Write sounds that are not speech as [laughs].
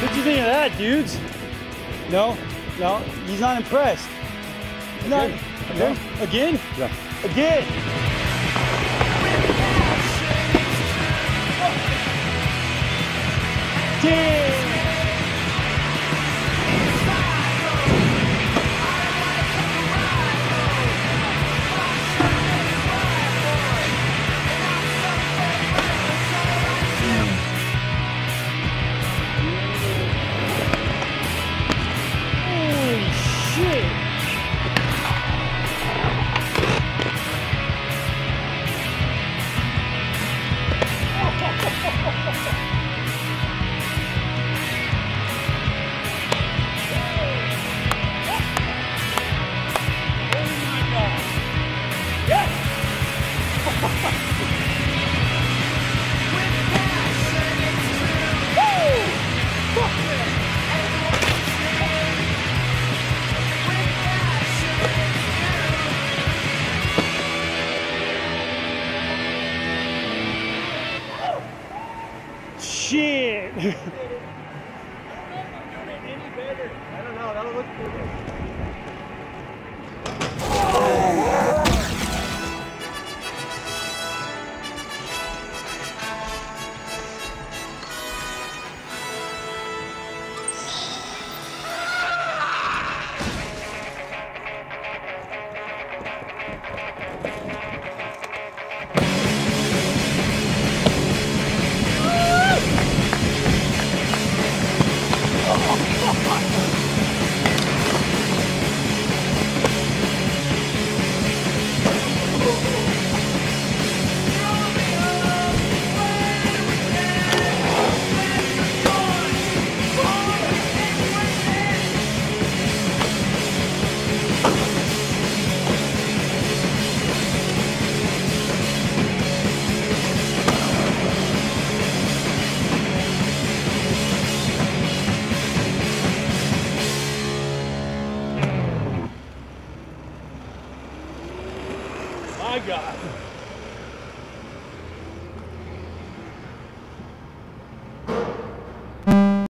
What do you think of that, dudes? No, no, he's not impressed. He's not. Again? No? Again? Yeah. Again. Damn. Shit. [laughs] My God.